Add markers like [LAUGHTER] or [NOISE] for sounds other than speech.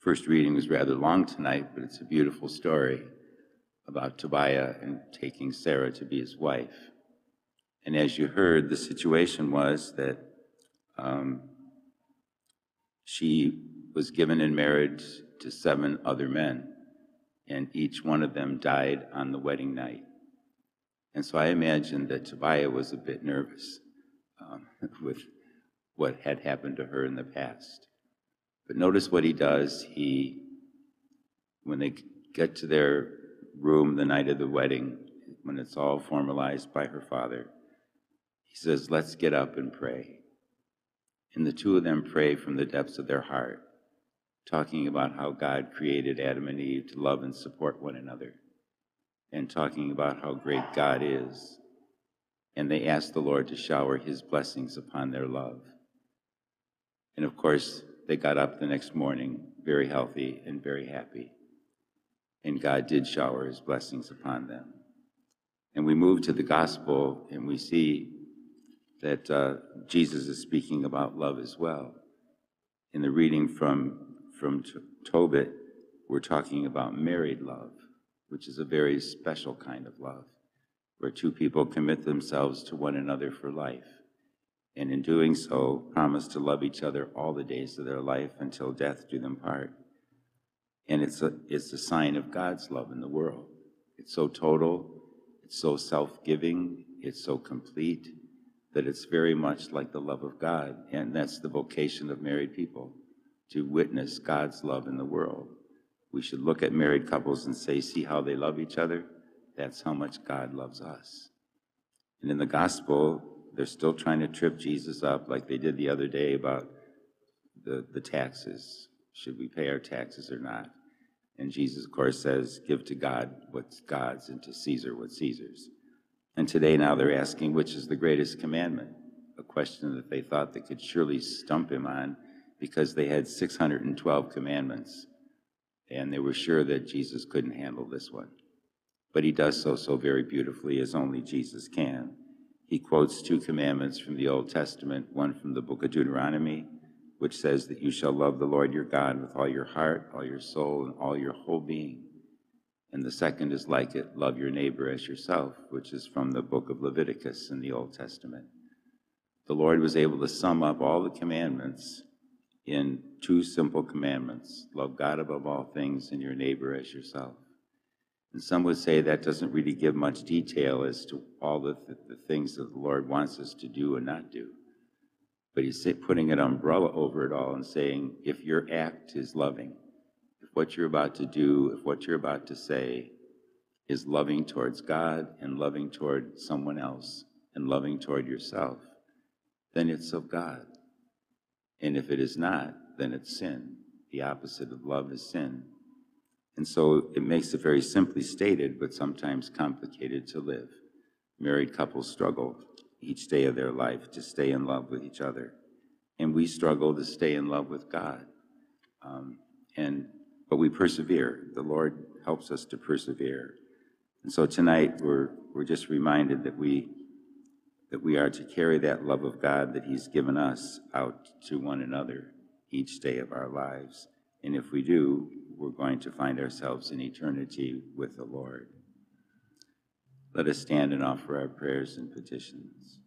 First reading was rather long tonight, but it's a beautiful story about Tobiah and taking Sarah to be his wife. And as you heard, the situation was that um, she was given in marriage to seven other men, and each one of them died on the wedding night. And so I imagine that Tobiah was a bit nervous um, [LAUGHS] with what had happened to her in the past. But notice what he does. He, when they get to their room the night of the wedding, when it's all formalized by her father, he says, Let's get up and pray. And the two of them pray from the depths of their heart, talking about how God created Adam and Eve to love and support one another, and talking about how great God is. And they ask the Lord to shower his blessings upon their love. And of course, they got up the next morning very healthy and very happy. And God did shower his blessings upon them. And we move to the gospel and we see that uh, Jesus is speaking about love as well. In the reading from, from Tobit, we're talking about married love, which is a very special kind of love, where two people commit themselves to one another for life. And in doing so, promise to love each other all the days of their life until death do them part. And it's a, it's a sign of God's love in the world. It's so total, it's so self giving, it's so complete, that it's very much like the love of God. And that's the vocation of married people to witness God's love in the world. We should look at married couples and say, see how they love each other? That's how much God loves us. And in the gospel, they're still trying to trip Jesus up like they did the other day about the, the taxes. Should we pay our taxes or not? And Jesus, of course, says, give to God what's God's and to Caesar what's Caesar's. And today now they're asking which is the greatest commandment, a question that they thought they could surely stump him on because they had 612 commandments and they were sure that Jesus couldn't handle this one. But he does so so very beautifully as only Jesus can. He quotes two commandments from the Old Testament, one from the book of Deuteronomy, which says that you shall love the Lord your God with all your heart, all your soul, and all your whole being. And the second is like it, love your neighbor as yourself, which is from the book of Leviticus in the Old Testament. The Lord was able to sum up all the commandments in two simple commandments love God above all things and your neighbor as yourself. And some would say that doesn't really give much detail as to all the, th the things that the Lord wants us to do and not do. But he's putting an umbrella over it all and saying, if your act is loving, if what you're about to do, if what you're about to say is loving towards God and loving toward someone else and loving toward yourself, then it's of God. And if it is not, then it's sin. The opposite of love is sin. And so it makes it very simply stated, but sometimes complicated to live. Married couples struggle each day of their life to stay in love with each other. And we struggle to stay in love with God. Um, and but we persevere. The Lord helps us to persevere. And so tonight we're, we're just reminded that we, that we are to carry that love of God that he's given us out to one another each day of our lives. And if we do, we're going to find ourselves in eternity with the Lord. Let us stand and offer our prayers and petitions.